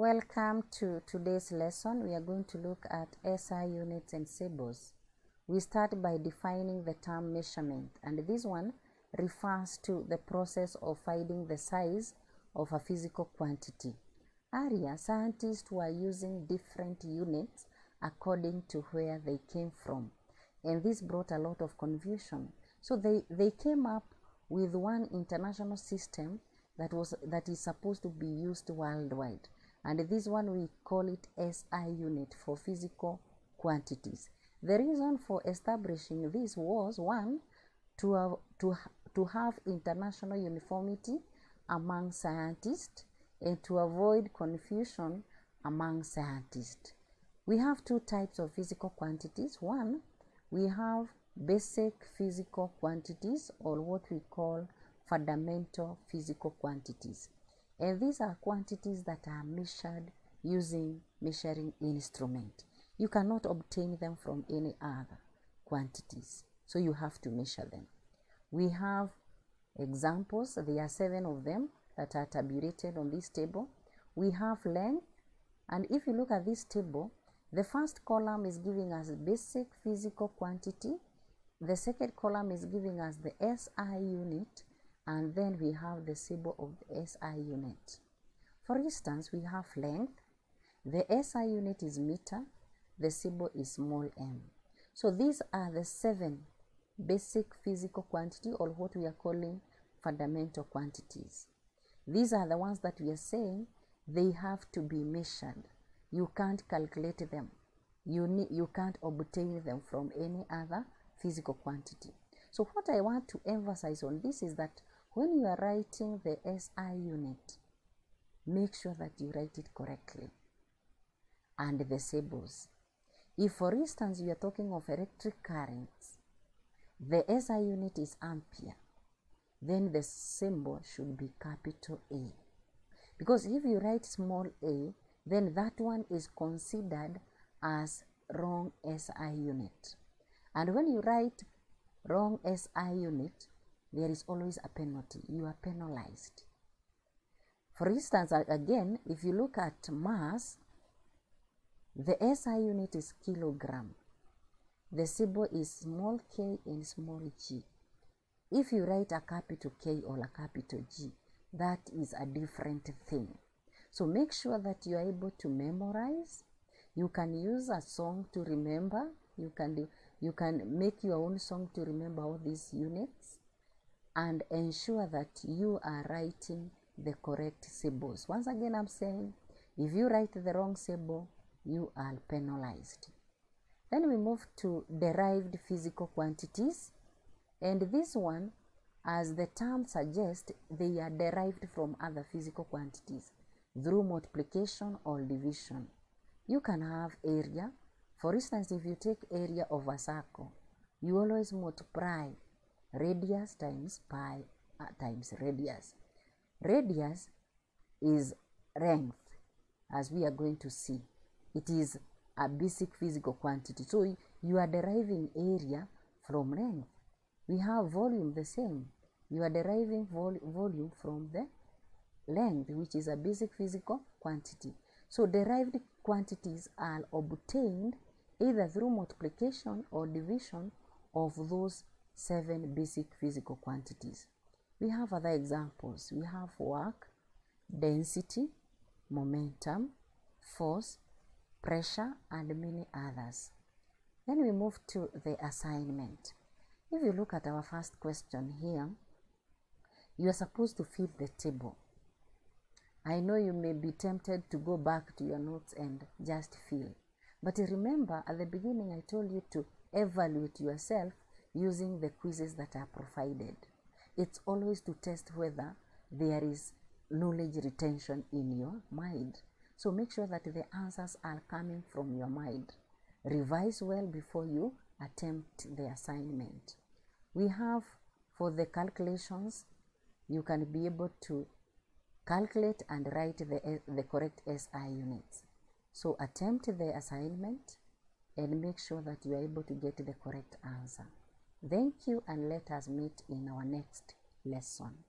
Welcome to today's lesson. We are going to look at SI units and symbols. We start by defining the term measurement and this one refers to the process of finding the size of a physical quantity. Earlier, scientists were using different units according to where they came from and this brought a lot of confusion. So they, they came up with one international system that was that is supposed to be used worldwide and this one we call it SI unit for physical quantities. The reason for establishing this was one to have, to, to have international uniformity among scientists and to avoid confusion among scientists. We have two types of physical quantities. One, we have basic physical quantities or what we call fundamental physical quantities. And these are quantities that are measured using measuring instrument. You cannot obtain them from any other quantities. So you have to measure them. We have examples. There are seven of them that are tabulated on this table. We have length. And if you look at this table, the first column is giving us basic physical quantity. The second column is giving us the SI unit and then we have the symbol of the SI unit. For instance, we have length. The SI unit is meter. The symbol is small m. So these are the seven basic physical quantity or what we are calling fundamental quantities. These are the ones that we are saying they have to be measured. You can't calculate them. You, need, you can't obtain them from any other physical quantity. So what I want to emphasize on this is that when you are writing the SI unit, make sure that you write it correctly. And the symbols. If, for instance, you are talking of electric currents, the SI unit is ampere, then the symbol should be capital A. Because if you write small a, then that one is considered as wrong SI unit. And when you write wrong SI unit, there is always a penalty. You are penalized. For instance, again, if you look at mass, the SI unit is kilogram. The symbol is small k and small g. If you write a capital K or a capital G, that is a different thing. So make sure that you are able to memorize. You can use a song to remember. You can do, you can make your own song to remember all these units and ensure that you are writing the correct symbols. Once again, I'm saying if you write the wrong symbol, you are penalized. Then we move to derived physical quantities. And this one, as the term suggests, they are derived from other physical quantities through multiplication or division. You can have area. For instance, if you take area of a circle, you always multiply radius times pi uh, times radius. Radius is length, as we are going to see. It is a basic physical quantity. So you are deriving area from length. We have volume the same. You are deriving vol volume from the length, which is a basic physical quantity. So derived quantities are obtained either through multiplication or division of those seven basic physical quantities. We have other examples. We have work, density, momentum, force, pressure, and many others. Then we move to the assignment. If you look at our first question here, you are supposed to fill the table. I know you may be tempted to go back to your notes and just fill. But remember, at the beginning, I told you to evaluate yourself using the quizzes that are provided. It's always to test whether there is knowledge retention in your mind. So make sure that the answers are coming from your mind. Revise well before you attempt the assignment. We have for the calculations, you can be able to calculate and write the, the correct SI units. So attempt the assignment and make sure that you are able to get the correct answer. Thank you and let us meet in our next lesson.